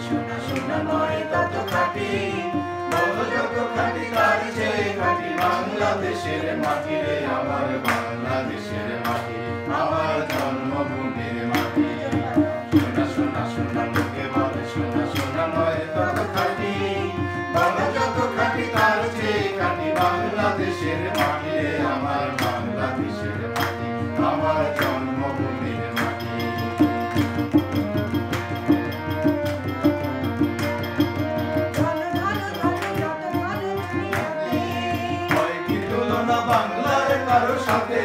শোনা নয় তত খাটি বলো যত খাটি তার চেয়ে খাটি বাংলাদেশের মাটি রে আমার বাংলাদেশের মাটি আমার জন্মভূমির মাটি শোনা শোনা শোনা লোকে বলে শোনা নয় তত খাটি বলো যত খাটি তার চেয়ে আমার কারও সাথে।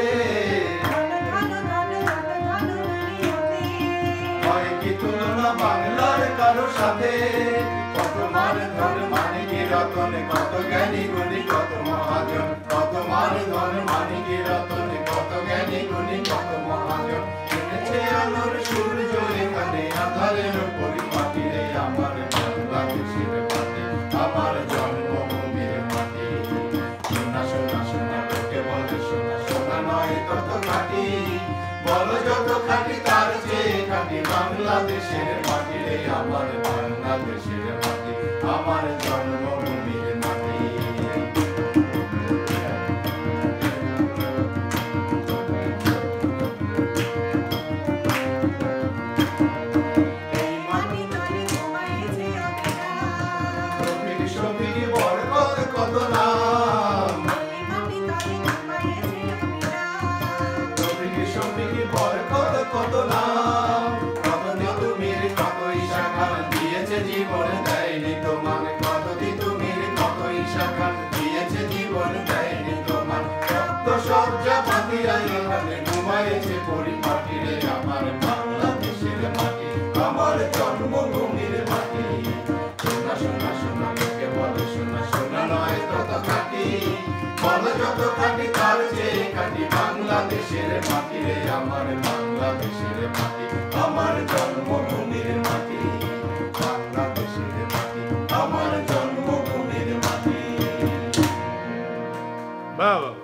হয় কি তুলনা বাংলার কারও সাথে? কত মান ধন মানিকি রতন কত জ্ঞানী গুণী কত মহাজন? কত মান ধন মানিকি রতন কত জ্ঞানী গুণী কত মহাজন? এনেছে আলোর সূর্য এখানে আধারের পরিপাটি নয় তত খাটি বলো যত খাটি তার চেয়ে খাটি বাংলাদেশের মাটি রে আমার বাংলাদেশের মাটি আমার জন্মভূমির মাটি। মাটি কত নাম। শ্রমিক বল যত খাটি তার চেয়ে খাটি বাংলাদেশের মাটি রে আমার বাংলাদেশের মাটি আমার জন্মভূমির মাটি বাংলাদেশের মাটি আমার জন্মভূমির মাটি বাবা।